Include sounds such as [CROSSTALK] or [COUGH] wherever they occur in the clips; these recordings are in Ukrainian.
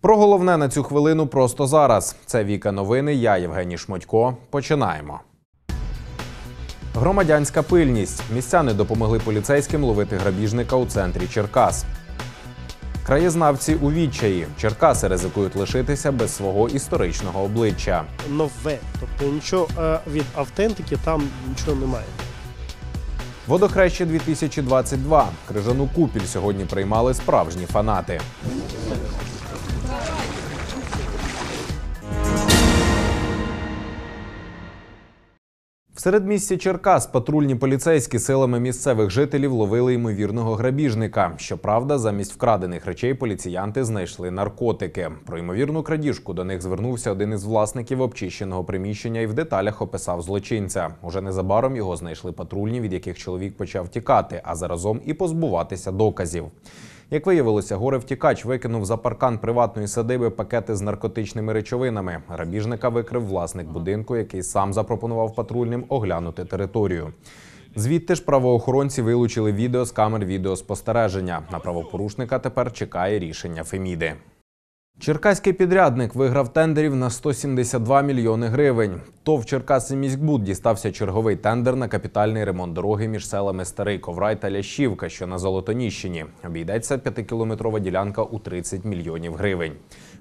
Про головне на цю хвилину просто зараз. Це Віка Новини. Я Євгеній Шмотько. Починаємо. Громадянська пильність. Містяни допомогли поліцейським ловити грабіжника у центрі Черкас. Краєзнавці у відчаї. Черкаси ризикують лишитися без свого історичного обличчя. нове. Тобто нічого е, від автентики там нічого немає. Водохреща 2022. Крижану купіль сьогодні приймали справжні фанати. В середмісті Черкас патрульні поліцейські силами місцевих жителів ловили ймовірного грабіжника. Щоправда, замість вкрадених речей поліціянти знайшли наркотики. Про ймовірну крадіжку до них звернувся один із власників обчищеного приміщення і в деталях описав злочинця. Уже незабаром його знайшли патрульні, від яких чоловік почав тікати, а заразом і позбуватися доказів. Як виявилося, горе втікач викинув за паркан приватної садиби пакети з наркотичними речовинами. Грабіжника викрив власник будинку, який сам запропонував патрульним оглянути територію. Звідти ж правоохоронці вилучили відео з камер відеоспостереження. На правопорушника тепер чекає рішення Феміди. Черкаський підрядник виграв тендерів на 172 мільйони гривень. ТОВ «Черкаси-Міськбуд» дістався черговий тендер на капітальний ремонт дороги між селами Старий Коврай та Лящівка, що на Золотоніщині. Обійдеться п'ятикілометрова ділянка у 30 мільйонів гривень.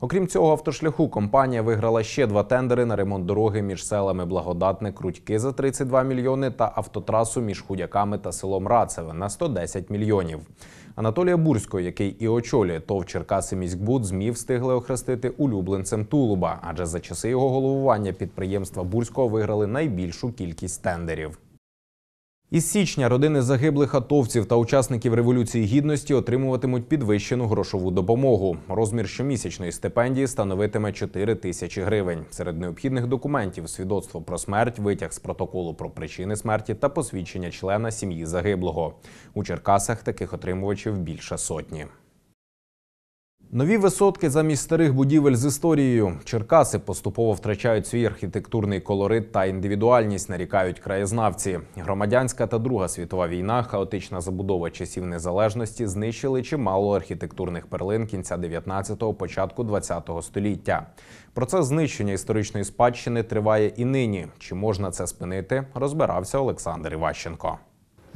Окрім цього, автошляху компанія виграла ще два тендери на ремонт дороги між селами Благодатне Крутьки за 32 мільйони та автотрасу між Худяками та селом Рацеве на 110 мільйонів. Анатолія Бурського, який і очолює ТОВ Черкаси міськбуд, ЗМІ встигли охрестити улюбленцем Тулуба, адже за часи його головування підприємства Бурського виграли найбільшу кількість тендерів. Із січня родини загиблих атовців та учасників Революції Гідності отримуватимуть підвищену грошову допомогу. Розмір щомісячної стипендії становитиме 4 тисячі гривень. Серед необхідних документів свідоцтво про смерть, витяг з протоколу про причини смерті та посвідчення члена сім'ї загиблого. У Черкасах таких отримувачів більше сотні. Нові висотки замість старих будівель з історією. Черкаси поступово втрачають свій архітектурний колорит та індивідуальність, нарікають краєзнавці. Громадянська та Друга світова війна, хаотична забудова часів незалежності знищили чимало архітектурних перлин кінця 19-го, початку 20-го століття. Процес знищення історичної спадщини триває і нині. Чи можна це спинити? Розбирався Олександр Іващенко.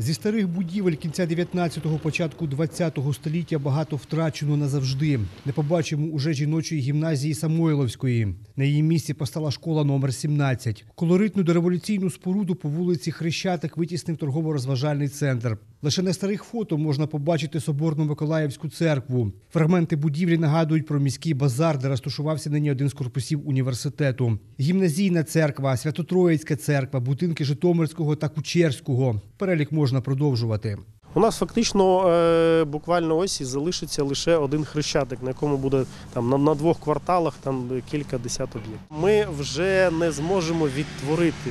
Зі старих будівель кінця 19-го, початку 20-го століття багато втрачено назавжди. Не побачимо уже жіночої гімназії Самойловської. На її місці постала школа номер 17. Колоритну дореволюційну споруду по вулиці Хрещатик витіснив торгово-розважальний центр. Лише на старих фото можна побачити соборну Миколаївську церкву. Фрагменти будівлі нагадують про міський базар, де розташувався нині один з корпусів університету. Гімназійна церква, Свято-Троїцька церква, будинки Житомирського та Кучерського. Перелік можна продовжувати. У нас фактично е, буквально ось і залишиться лише один хрещатик, на якому буде там на, двох кварталах там кілька десяток об'єктів. Ми вже не зможемо відтворити.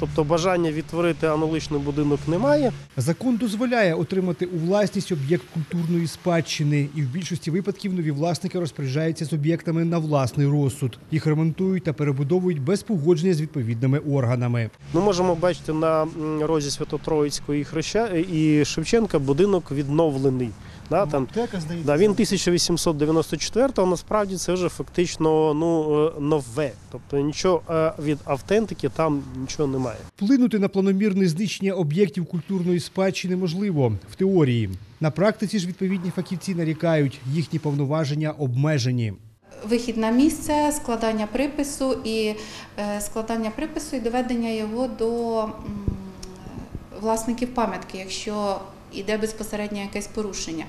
Тобто бажання відтворити аналогічний будинок немає. Закон дозволяє отримати у власність об'єкт культурної спадщини, і в більшості випадків нові власники розпоряджаються з об'єктами на власний розсуд. Їх ремонтують та перебудовують без погодження з відповідними органами. Ми можемо бачити на розі Свято-Троїцької і Шевченка будинок відновлений. Да, там, да, він 1894-го, насправді це вже фактично ну, е, нове. Тобто нічого е, від автентики там нічого немає. Вплинути на планомірне знищення об'єктів культурної спадщини можливо в теорії. На практиці ж відповідні фахівці нарікають, їхні повноваження обмежені. Вихід на місце, складання припису і е, складання припису і доведення його до власників пам'ятки, якщо йде безпосередньо якесь порушення.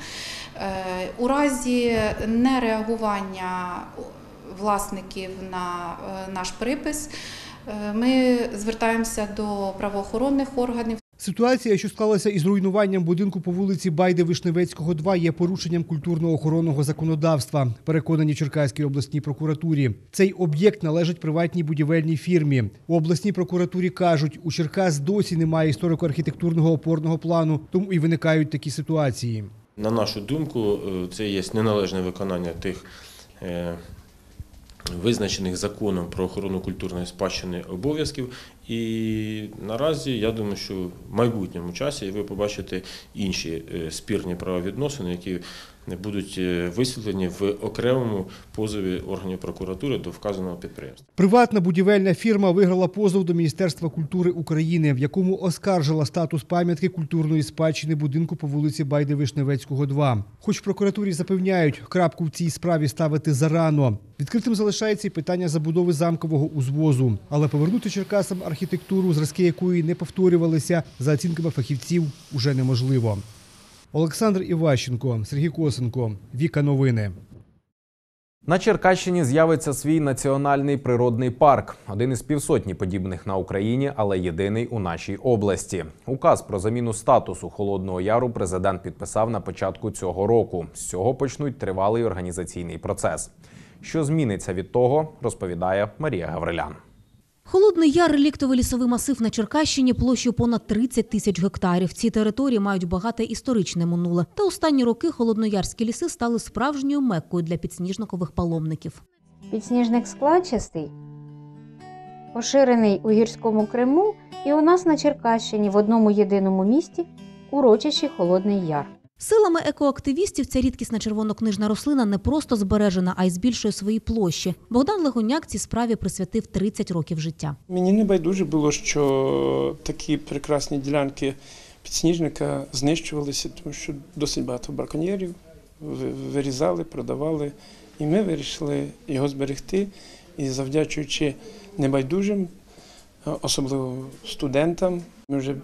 Е, У разі нереагування власників на е, наш припис, е, ми звертаємося до правоохоронних органів. Ситуація, що склалася із руйнуванням будинку по вулиці Байди Вишневецького, 2, є порушенням культурно-охоронного законодавства. Переконані Черкаській обласній прокуратурі. Цей об'єкт належить приватній будівельній фірмі. У обласній прокуратурі кажуть, у Черкас досі немає історико-архітектурного опорного плану, тому і виникають такі ситуації. На нашу думку, е, це є неналежне виконання тих е, визначених законом про охорону культурної спадщини обов'язків. І наразі я думаю, що в майбутньому часі ви побачите інші е, спірні правовідносини, які будуть е, висвітлені в окремому позові органів прокуратури до вказаного підприємства. Приватна будівельна фірма виграла позов до Міністерства культури України, в якому оскаржила статус пам'ятки культурної спадщини будинку по вулиці Байди Вишневецького, 2. Хоч прокуратурі запевняють, крапку в цій справі ставити зарано. Відкритим залишається і питання забудови замкового узвозу, але повернути Черкасам архітектуру, зразки якої не повторювалися, за оцінками фахівців, уже неможливо. Олександр Іващенко, Сергій Косенко, Віка Новини. На Черкащині з'явиться свій національний природний парк, один із півсотні подібних на Україні, але єдиний у нашій області. Указ про заміну статусу Холодного Яру президент підписав на початку цього року. З цього почнуть тривалий організаційний процес. Що зміниться від того, розповідає Марія Гаврилян. Холодний яр – реліктовий лісовий масив на Черкащині площею понад 30 тисяч гектарів. Ці території мають багате історичне минуле. Та останні роки холодноярські ліси стали справжньою меккою для підсніжникових паломників. Підсніжник складчастий, поширений у гірському Криму і у нас на Черкащині в одному єдиному місті урочищі Холодний Яр. Силами екоактивістів ця рідкісна червонокнижна рослина не просто збережена, а й збільшує свої площі. Богдан Легоняк цій справі присвятив 30 років життя. Мені не байдуже було, що такі прекрасні ділянки підсніжника знищувалися, тому що досить багато браконьєрів вирізали, продавали. І ми вирішили його зберегти. І завдячуючи небайдужим, особливо студентам, ми вже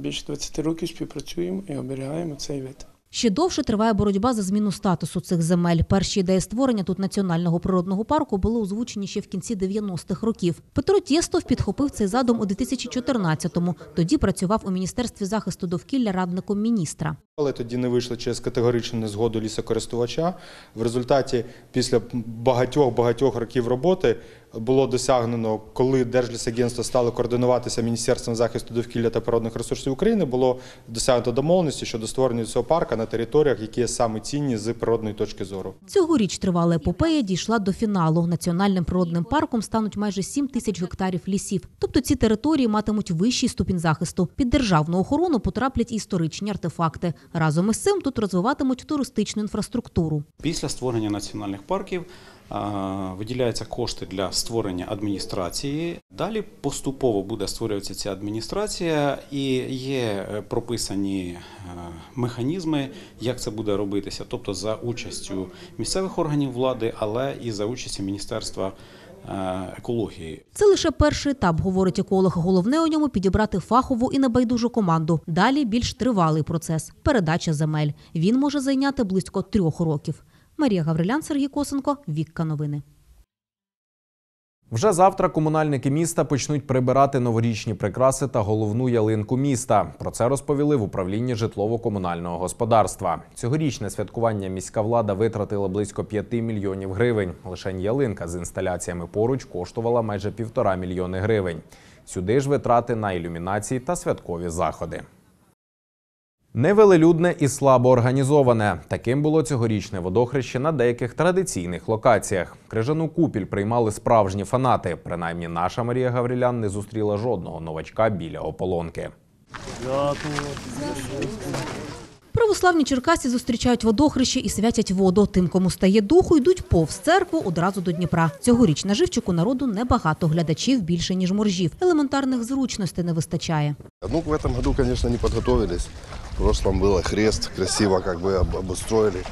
більше 20 років співпрацюємо і оберігаємо цей вид. Ще довше триває боротьба за зміну статусу цих земель. Перші ідеї створення тут національного природного парку були озвучені ще в кінці 90-х років. Петро Тєстов підхопив цей задум у 2014-му. Тоді працював у міністерстві захисту довкілля радником міністра. Але тоді не вийшло через категоричну незгоду лісокористувача. В результаті, після багатьох багатьох років роботи, було досягнено, коли Держлісагентство стало координуватися Міністерством захисту довкілля та природних ресурсів України, було досягнуто домовленості щодо створення цього парка на територіях, які є саме цінні з природної точки зору. Цьогоріч тривала епопея дійшла до фіналу. Національним природним парком стануть майже 7 тисяч гектарів лісів. Тобто ці території матимуть вищий ступінь захисту. Під державну охорону потраплять і історичні артефакти. Разом із цим тут розвиватимуть туристичну інфраструктуру. Після створення національних парків виділяються кошти для створення адміністрації. Далі поступово буде створюватися ця адміністрація, і є е, прописані е, механізми, як це буде робитися, тобто за участю місцевих органів влади, але і за участю Міністерства е, екології. Це лише перший етап, говорить еколог. Головне у ньому підібрати фахову і небайдужу команду. Далі більш тривалий процес передача земель. Він може зайняти близько трьох років. Марія Гаврилян, Сергій Косенко, Вікка Новини. Вже завтра комунальники міста почнуть прибирати новорічні прикраси та головну ялинку міста. Про це розповіли в управлінні житлово-комунального господарства. Цьогорічне святкування міська влада витратила близько 5 мільйонів гривень. Лише ялинка з інсталяціями поруч коштувала майже півтора мільйони гривень. Сюди ж витрати на ілюмінації та святкові заходи. Невелелюдне і слабо організоване. Таким було цьогорічне водохреще на деяких традиційних локаціях. Крижану купіль приймали справжні фанати. Принаймні, наша Марія Гаврілян не зустріла жодного новачка біля ополонки. Православні черкасці зустрічають водохреще і святять воду. Тим, кому стає духу, йдуть повз церкву одразу до Дніпра. Цьогоріч на живчику народу небагато, глядачів більше ніж моржів. Елементарних зручностей не вистачає. Ну, в этом году, конечно, не подготовились. В прошлом было хрест, красиво как бы об- обустроили.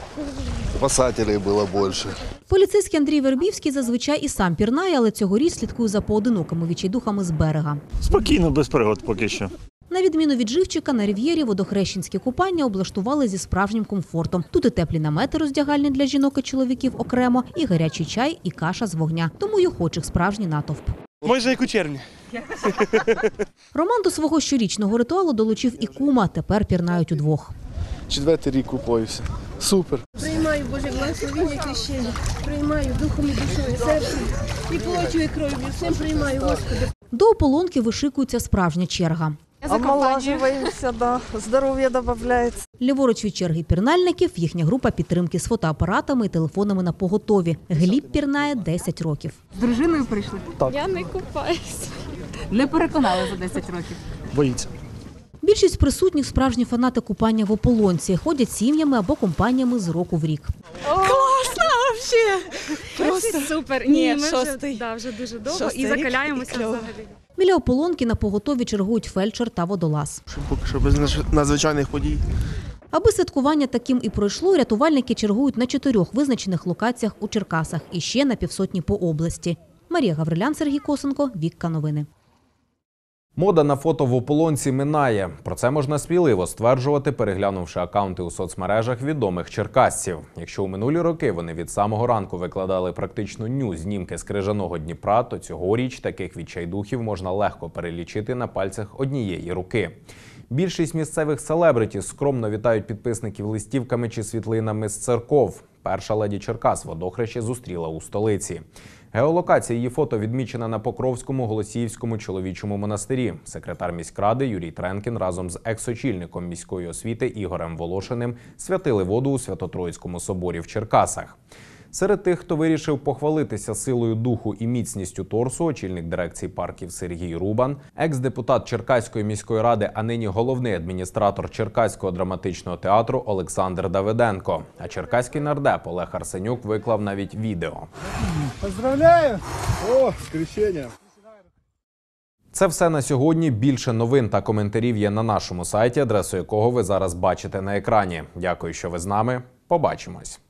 Спасателей было больше. Поліцейський Андрій Вербівський зазвичай і сам пірнає, але цьогоріч слідкує за поодинокими відчайдухами з берега. Спокійно, без пригод поки що. На відміну від живчика, на рів'єрі водохрещенські купання облаштували зі справжнім комфортом. Тут і теплі намети роздягальні для жінок і чоловіків окремо, і гарячий чай, і каша з вогня. Тому й охочих справжній натовп. Майже як у червні. [LAUGHS] Роман до свого щорічного ритуалу долучив і кума. Тепер пірнають удвох. Четвертый рік купаюся. Супер. Приймаю Боже благословення крещення, приймаю духом і душою серцем, і плотю, і кров'ю, всім приймаю, Господи. До ополонки вишикується справжня черга. Омолаживаємося, да, здоров'я додається. Ліворуч від черги пірнальників їхня група підтримки з фотоапаратами і телефонами на поготові. Гліб пірнає 10 років. З дружиною прийшли? Я не купаюся. Не переконали за 10 років. Боїться. Більшість присутніх справжні фанати купання в ополонці, ходять сім'ями або компаніями з року в рік. Класно! Просто супер. Ні, Ні, ми шостий. вже, да, вже дуже довго Шостий і рік, закаляємося і кльово. взагалі. Біля ополонки на поготові чергують фельдшер та водолаз. Поки що без надзвичайних подій. Аби святкування таким і пройшло, рятувальники чергують на чотирьох визначених локаціях у Черкасах і ще на півсотні по області. Марія Гаврилян, Сергій Косенко, Вікка Новини. Мода на фото в ополонці минає. Про це можна сміливо стверджувати, переглянувши акаунти у соцмережах відомих черкасців. Якщо у минулі роки вони від самого ранку викладали практично ню знімки з крижаного Дніпра, то цьогоріч таких відчайдухів можна легко перелічити на пальцях однієї руки. Більшість місцевих селебриті скромно вітають підписників листівками чи світлинами з церков. Перша леді Черкас водохреще зустріла у столиці. Геолокація її фото відмічена на Покровському Голосіївському чоловічому монастирі. Секретар міськради Юрій Тренкін разом з екс-очільником міської освіти Ігорем Волошиним святили воду у Свято-Троїцькому соборі в Черкасах. Серед тих, хто вирішив похвалитися силою духу і міцністю торсу, очільник дирекції парків Сергій Рубан, екс-депутат Черкаської міської ради, а нині головний адміністратор Черкаського драматичного театру Олександр Давиденко. А черкаський нардеп Олег Арсенюк виклав навіть відео. Поздравляю! О, скрещення! Це все на сьогодні. Більше новин та коментарів є на нашому сайті, адресу якого ви зараз бачите на екрані. Дякую, що ви з нами. Побачимось.